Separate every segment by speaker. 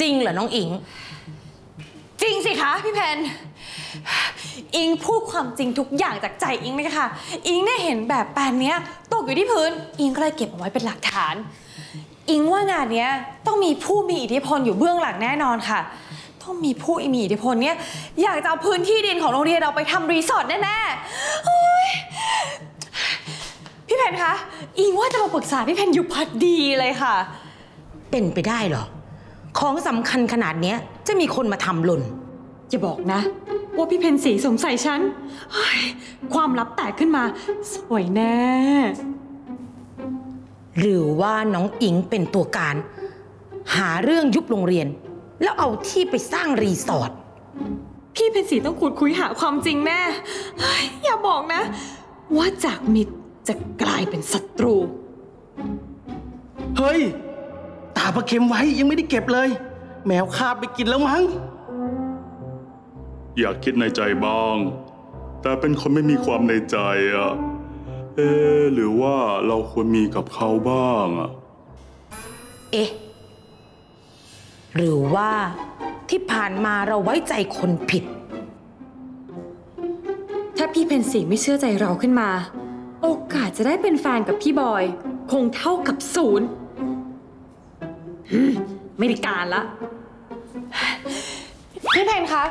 Speaker 1: จริงเหรอน้องอิง
Speaker 2: จริงสิคะพี่เพน อิงพูดความจริงทุกอย่างจากใจอิงเลยค่ะ อิงเนี่ยเห็นแบบแปลนเนี้ยตกอยู่ที่พื้น อิงก็เลยเก็บเอาไว้เป็นหลักฐาน อิงว่างานเนี้ยต้องมีผู้มีอิทธิพลอยู่เบื้องหลังแน่นอนค่ะ ต้องมีผู้มีอิทธิพลเนี่ยอยากจะเอาพื้นที่ดินของโรงเรียนเราไปทำรีสอร์ทแน่ๆโอ๊ยพี่เพนคะ อิงว่าจะมาปรึกษาพี่เพนอยู่พอดีเลยค่ะ
Speaker 1: เป็นไปได้เหรอ ของสำคัญขนาดเนี้ย จะมีคนมาทำหล่น
Speaker 2: อย่าบอกนะ ว่าพี่เพนสีสงสัยฉันเฮ้ยความลับแตกขึ้นมา สวยแน่
Speaker 1: หรือว่าน้องอิงเป็นตัวการ หาเรื่องยุบโรงเรียน แล้วเอาที่ไปสร้างรีสอร์ท
Speaker 2: พี่เพนสีต้องขุดคุยหาความจริงแน่เฮ้ยอย่าบอกนะ ว่าจากมิตรจะกลายเป็นศัตรู
Speaker 3: เฮ้ยตาปลาเค็มไว้ยังไม่ได้เก็บเลย แมวคาบไปกินแล้วมั้ง
Speaker 4: อยากคิดในใจบ้าง แต่เป็นคนไม่มีความในใจอะเอ๊ะหรือว่าเราควรมีกับเขาบ้างอะ
Speaker 1: เอ๊ะ หรือว่าที่ผ่านมาเราไว้ใจคนผิด
Speaker 2: ถ้าพี่เพนสีไม่เชื่อใจเราขึ้นมา โอกาสจะได้เป็นแฟนกับพี่บอย คงเท่ากับศูนย์อืม ไม่ได้การละ พี่เพนคะ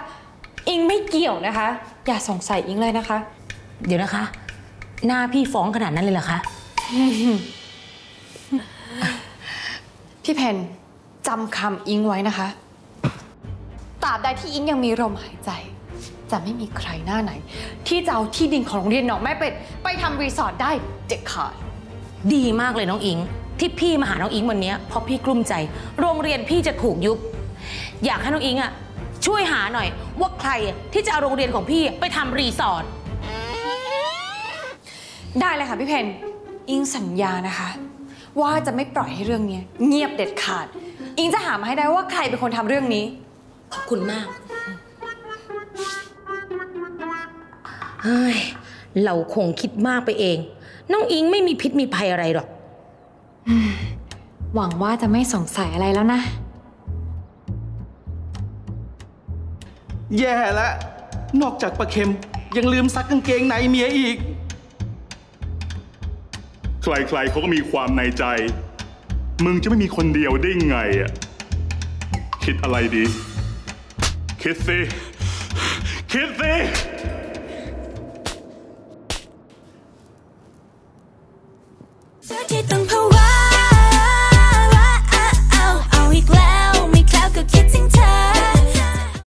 Speaker 2: อิงไม่เกี่ยวนะคะ อย่าสงสัยอิงเลยนะคะ
Speaker 1: เดี๋ยวนะคะ หน้าพี่ฟ้องขนาดนั้นเลยเหรอคะ
Speaker 2: พี่เพนจำคำอิงไว้นะคะตราบใดที่อิงยังมีลมหายใจ จะไม่มีใครหน้าไหน ที่จะเอาที่ดินของโรงเรียนหนองแม่เป็ด ไปทำรีสอร์ทได้เด็ดขาด
Speaker 1: ดีมากเลยน้องอิง ที่พี่มาหาน้องอิงวันเนี้ยเพราะพี่กลุ้มใจ โรงเรียนพี่จะถูกยุบ อยากให้น้องอิงอะช่วยหาหน่อย ว่าใครอะที่จะเอาโรงเรียนของพี่ไปทำรีสอร์ท
Speaker 2: ได้เลยค่ะพี่เพ็ญ อิงสัญญานะคะ ว่าจะไม่ปล่อยให้เรื่องนี้เงียบเด็ดขาด อิงจะหามาให้ได้ว่าใครเป็นคนทำเรื่องนี้
Speaker 1: ขอบคุณมาก เฮ้ย เราคงคิดมากไปเอง น้องอิงไม่มีพิษมีภัยอะไรหรอก
Speaker 2: หวังว่าจะไม่สงสัยอะไรแล้วนะ
Speaker 3: แย่แล้วนอกจากปลาเค็มยังลืมซักกางเกงในเมียอีก
Speaker 4: ใครๆเขาก็มีความในใจ มึงจะไม่มีคนเดียวได้ไงอะคิดอะไรดี คิดสิคิดสิ
Speaker 5: เธอที่ต้อง